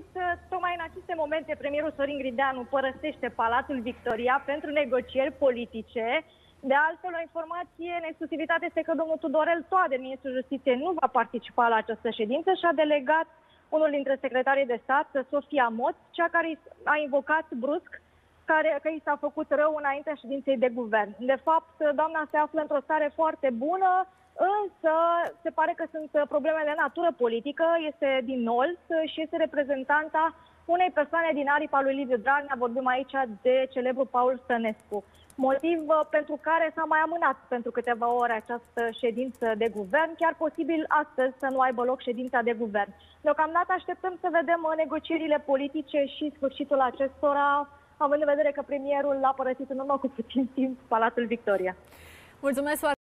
auzit, uh, tocmai în aceste momente, premierul Sorin Grideanu părăsește Palatul Victoria pentru negocieri politice. De altfel, o informație în exclusivitate este că domnul Tudorel Toade, ministrul justiției, nu va participa la această ședință și a delegat unul dintre secretarii de stat, Sofia Mot, cea care a invocat brusc care, că i s-a făcut rău înaintea ședinței de guvern. De fapt, doamna se află într-o stare foarte bună, însă se pare că sunt probleme de natură politică, este din Olt și este reprezentanta unei persoane din aripa lui Liviu Dragnea, vorbim aici de celebru Paul Stănescu. Motiv uh, pentru care s-a mai amânat pentru câteva ore această ședință de guvern, chiar posibil astăzi să nu aibă loc ședința de guvern. Deocamdată așteptăm să vedem uh, negocierile politice și sfârșitul acestora având în vedere că premierul a părăsit în urmă cu puțin timp Palatul Victoria. Mulțumesc